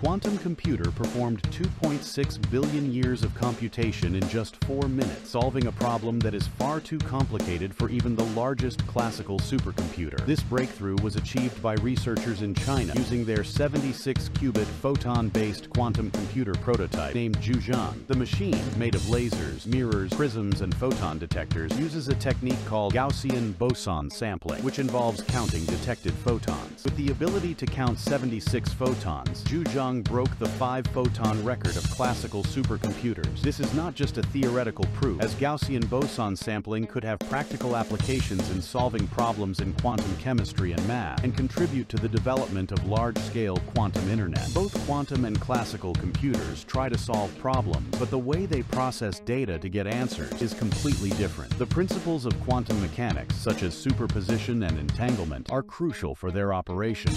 quantum computer performed 2.6 billion years of computation in just four minutes, solving a problem that is far too complicated for even the largest classical supercomputer. This breakthrough was achieved by researchers in China using their 76-qubit photon-based quantum computer prototype named Jiuzhang. The machine, made of lasers, mirrors, prisms, and photon detectors, uses a technique called Gaussian boson sampling, which involves counting detected photons. With the ability to count 76 photons, Broke the five-photon record of classical supercomputers. This is not just a theoretical proof, as Gaussian boson sampling could have practical applications in solving problems in quantum chemistry and math, and contribute to the development of large-scale quantum internet. Both quantum and classical computers try to solve problems, but the way they process data to get answers is completely different. The principles of quantum mechanics, such as superposition and entanglement, are crucial for their operation.